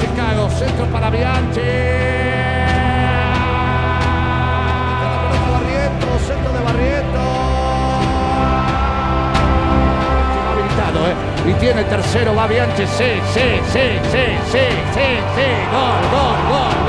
Chicago, centro para Bianchi. La pelota Barrientos, centro de Barrientos. Habilitado, ¿eh? Y tiene tercero, va Bianchi. Sí, sí, sí, sí, sí, sí, sí. Gol, gol, gol.